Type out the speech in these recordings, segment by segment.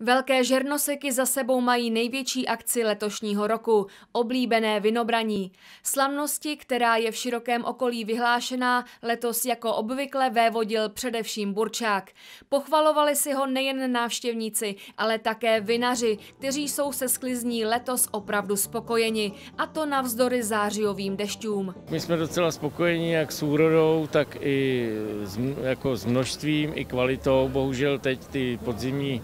Velké žernoseky za sebou mají největší akci letošního roku, oblíbené vinobraní. Slavnosti, která je v širokém okolí vyhlášená, letos jako obvykle vévodil především Burčák. Pochvalovali si ho nejen návštěvníci, ale také vinaři, kteří jsou se sklizní letos opravdu spokojeni, a to navzdory zářijovým dešťům. My jsme docela spokojeni jak s úrodou, tak i s, jako s množstvím, i kvalitou. Bohužel teď ty podzimní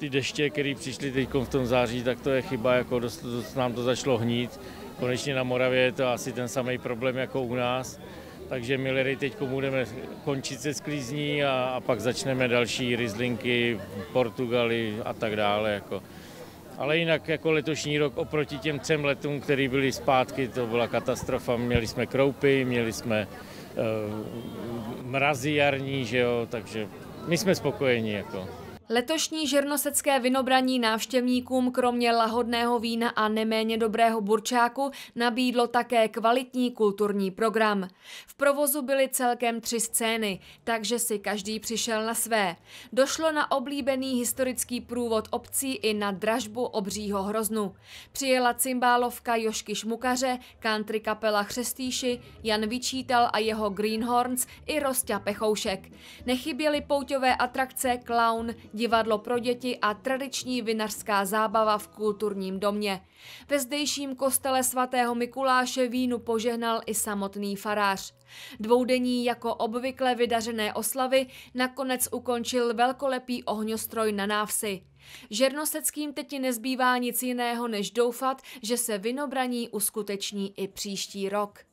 ty deště, které přišly teď v tom září, tak to je chyba, jako dost, dost nám to začalo hnít. Konečně na Moravě je to asi ten samý problém jako u nás. Takže my teď budeme končit se sklízní a, a pak začneme další rizlinky, Portugali a tak dále. Jako. Ale jinak jako letošní rok oproti těm třem letům, které byly zpátky, to byla katastrofa. Měli jsme kroupy, měli jsme uh, mrazy jarní, že jo, takže my jsme spokojeni. Jako. Letošní žernosecké vinobraní návštěvníkům kromě lahodného vína a neméně dobrého burčáku nabídlo také kvalitní kulturní program. V provozu byly celkem tři scény, takže si každý přišel na své. Došlo na oblíbený historický průvod obcí i na dražbu obřího hroznu. Přijela cymbálovka Jošky Šmukaře, country kapela Chřestýši, Jan Vyčítal a jeho Greenhorns i Rostia Pechoušek. Nechyběly pouťové atrakce, clown, divadlo pro děti a tradiční vinařská zábava v kulturním domě. Ve zdejším kostele svatého Mikuláše vínu požehnal i samotný farář. Dvoudenní jako obvykle vydařené oslavy nakonec ukončil velkolepý ohňostroj na návsi. Žernoseckým teď nezbývá nic jiného, než doufat, že se vinobraní uskuteční i příští rok.